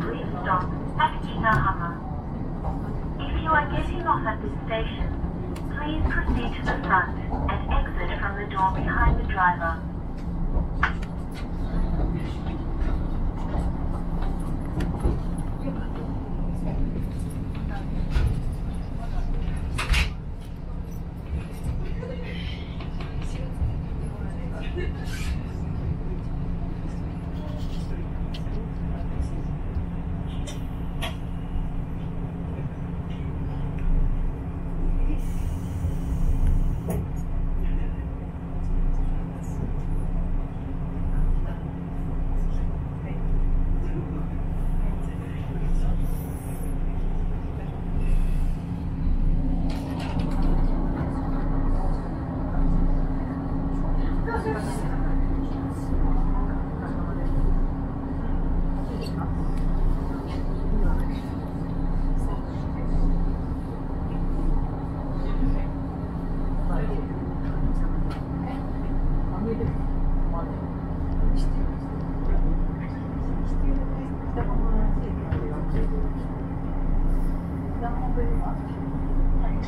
brief stop at Kitahama. If you are getting off at this station, please proceed to the front and exit from the door behind the driver. Thank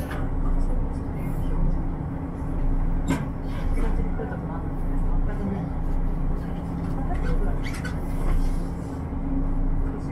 you.